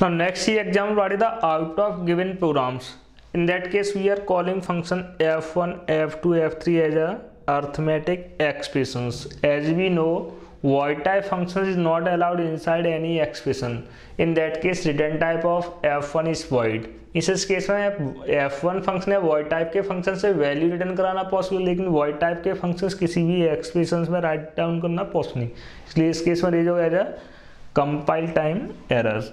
Now next see example what is the out of given programs. In that case we are calling function f1, f2, f3 as a arithmetic expressions. As we know void type function is not allowed inside any expression. In that case return type of f1 is void. इस case में f1 function है void type के function से value return कराना possible लेकिन void type के functions किसी भी एक्सप्रेशन में राइट डाउन करना पॉसिबल नहीं इसलिए इस केस में रेज हो अ कंपाइल टाइम एरर्स